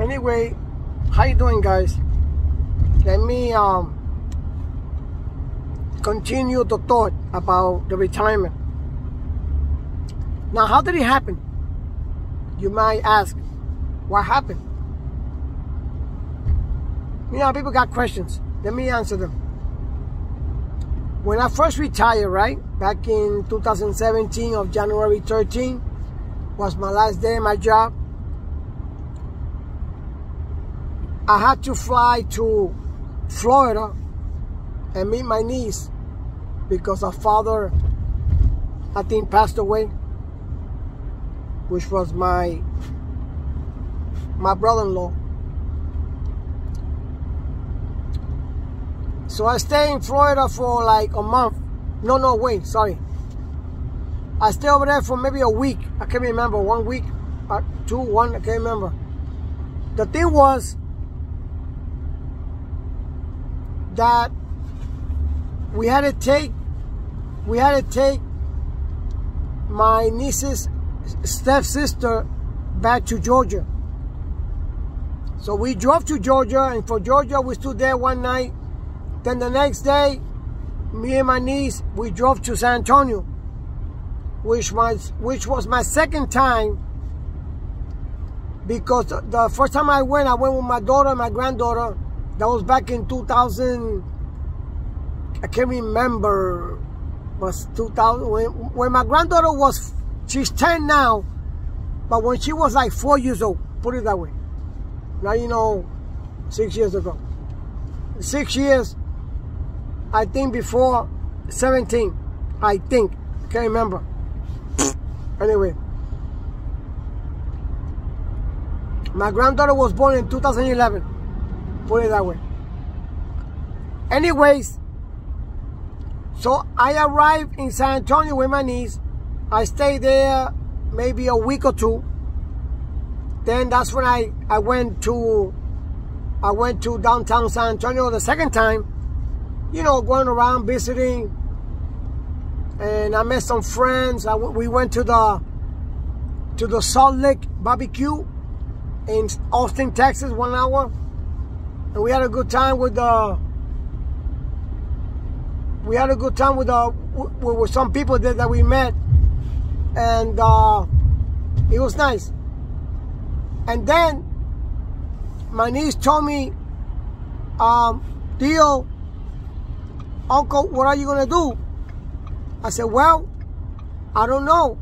Anyway, how you doing, guys? Let me um continue the thought about the retirement. Now, how did it happen? You might ask, what happened? You know, people got questions. Let me answer them. When I first retired, right, back in 2017 of January 13, was my last day in my job. I had to fly to Florida and meet my niece because her father, I think, passed away, which was my my brother-in-law. So I stayed in Florida for like a month. No, no, wait, sorry. I stayed over there for maybe a week. I can't remember, one week, uh, two, one, I can't remember. The thing was that we had to take, we had to take my niece's stepsister back to Georgia. So we drove to Georgia, and for Georgia, we stood there one night. Then the next day, me and my niece, we drove to San Antonio, which was which was my second time. Because the first time I went, I went with my daughter and my granddaughter. That was back in 2000. I can't remember. Was 2000 when, when my granddaughter was she's 10 now, but when she was like four years old, put it that way. Now you know, six years ago. Six years, I think before 17, I think. I can't remember. Anyway. My granddaughter was born in 2011. Put it that way. Anyways, so I arrived in San Antonio with my niece. I stayed there maybe a week or two. Then that's when I, I went to I went to downtown San Antonio the second time. You know, going around visiting. And I met some friends. I, we went to the to the Salt Lick barbecue in Austin, Texas, one hour. And we had a good time with the we had a good time with the with, with some people there that we met. And uh, it was nice. And then my niece told me um, Theo uncle what are you gonna do? I said well I don't know.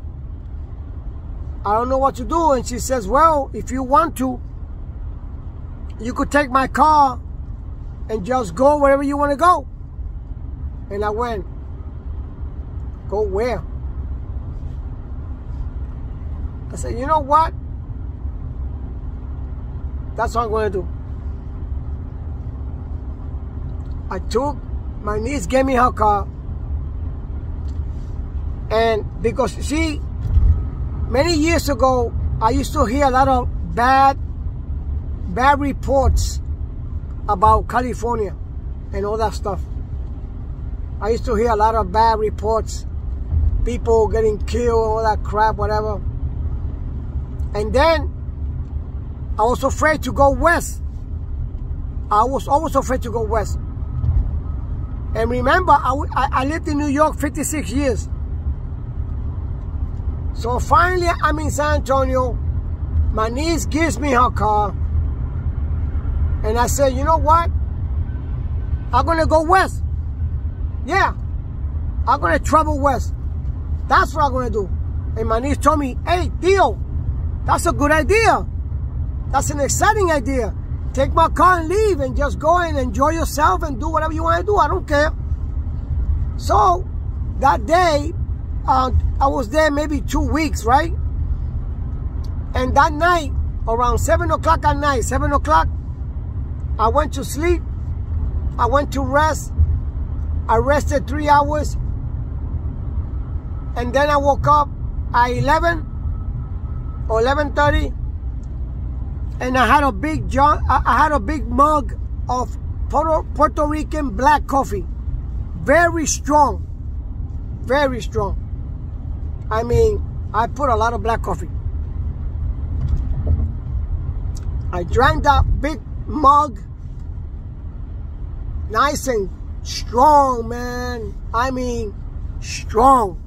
I don't know what to do. And she says well if you want to you could take my car and just go wherever you want to go and I went, go where? I said, you know what? That's what I'm going to do. I took, my niece gave me her car. And because, see, many years ago, I used to hear a lot of bad, bad reports about California and all that stuff. I used to hear a lot of bad reports, people getting killed, all that crap, whatever. And then I was afraid to go west. I was always afraid to go west. And remember, I, I lived in New York 56 years. So finally, I'm in San Antonio. My niece gives me her car. And I said, you know what? I'm going to go west. Yeah, I'm gonna travel west. That's what I'm gonna do. And my niece told me, hey, Theo, that's a good idea. That's an exciting idea. Take my car and leave and just go and enjoy yourself and do whatever you want to do. I don't care. So that day, uh, I was there maybe two weeks, right? And that night, around 7 o'clock at night, 7 o'clock, I went to sleep. I went to rest. I rested three hours. And then I woke up at 11 or 11.30 and I had a big jar, I had a big mug of Puerto, Puerto Rican black coffee. Very strong. Very strong. I mean, I put a lot of black coffee. I drank that big mug. Nice and strong, man. I mean, strong.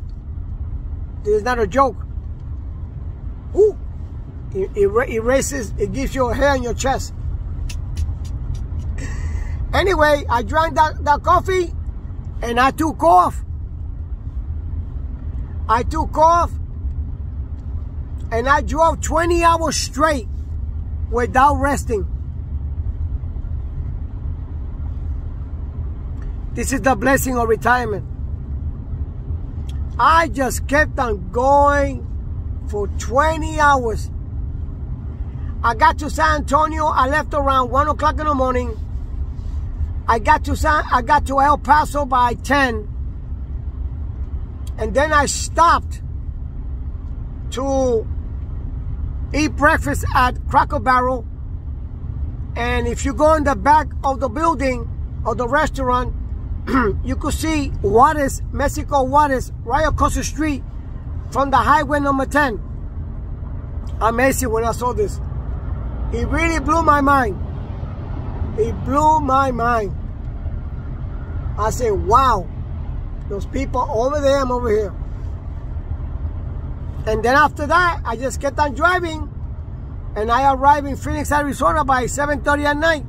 Is not a joke. Ooh. It, it erases, it gives you a hair on your chest. Anyway, I drank that, that coffee and I took off. I took off and I drove 20 hours straight without resting. This is the blessing of retirement. I just kept on going for 20 hours. I got to San Antonio. I left around 1 o'clock in the morning. I got to San, I got to El Paso by 10. And then I stopped to eat breakfast at Cracker Barrel. And if you go in the back of the building of the restaurant, you could see Juarez, Mexico Juarez, right across the street from the highway number 10. Amazing when I saw this. It really blew my mind. It blew my mind. I said, wow, those people over there, I'm over here. And then after that, I just kept on driving and I arrived in Phoenix, Arizona by 7.30 at night.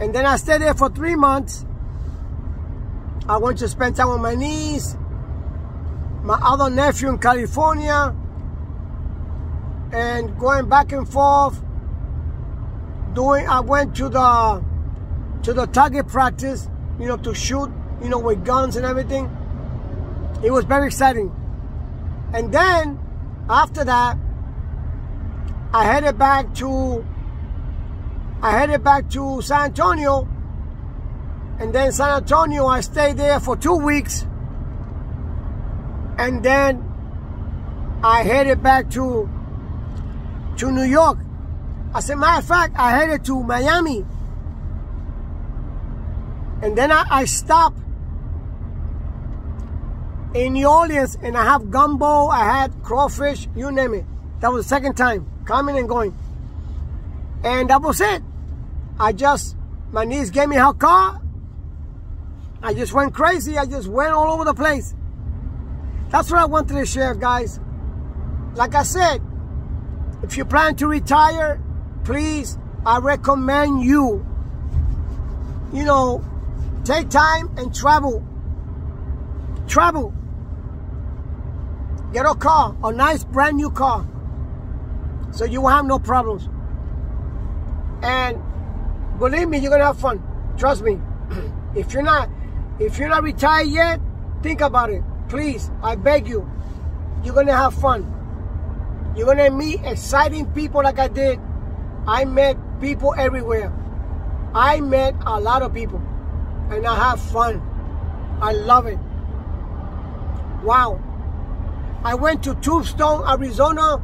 And then I stayed there for three months. I went to spend time with my niece, my other nephew in California, and going back and forth. Doing, I went to the to the target practice, you know, to shoot, you know, with guns and everything. It was very exciting. And then after that, I headed back to I headed back to San Antonio. And then San Antonio, I stayed there for two weeks. And then I headed back to to New York. As a matter of fact, I headed to Miami. And then I, I stopped in New Orleans and I have gumbo, I had crawfish, you name it. That was the second time, coming and going. And that was it. I just, my niece gave me her car. I just went crazy. I just went all over the place. That's what I wanted to share, guys. Like I said, if you plan to retire, please, I recommend you, you know, take time and travel. Travel. Get a car, a nice brand new car. So you will have no problems. And believe me, you're gonna have fun. Trust me. if you're not, if you're not retired yet, think about it. Please, I beg you. You're gonna have fun. You're gonna meet exciting people like I did. I met people everywhere. I met a lot of people. And I have fun. I love it. Wow. I went to Tombstone, Arizona,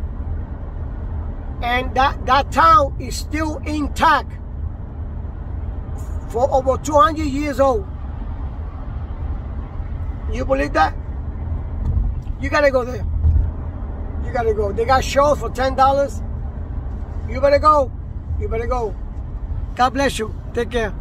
and that, that town is still intact for over 200 years old. You believe that? You gotta go there. You gotta go. They got shows for $10. You better go. You better go. God bless you. Take care.